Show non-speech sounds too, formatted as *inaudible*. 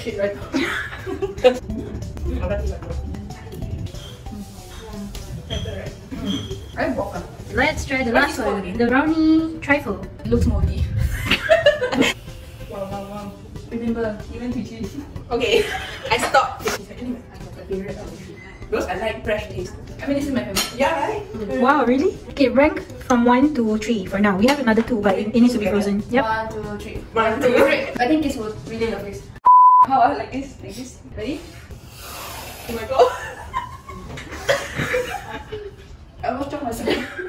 shit right now. Let's try the last one. The brownie trifle. It looks moldy. wow, wow, wow. Remember, you went to cheese. Okay, I stopped. Favorite because I like fresh taste. I mean, this is my favorite. Yeah, right? Mm. Wow, really? Okay, rank from 1 to 3 for now. We have another 2, but it, it needs to be frozen. Yep. 1, 2, 3. 1, 2, 3. I think this was really lovely. How? ah? Like this? Like this? Ready? Oh my god. *laughs* I almost dropped myself.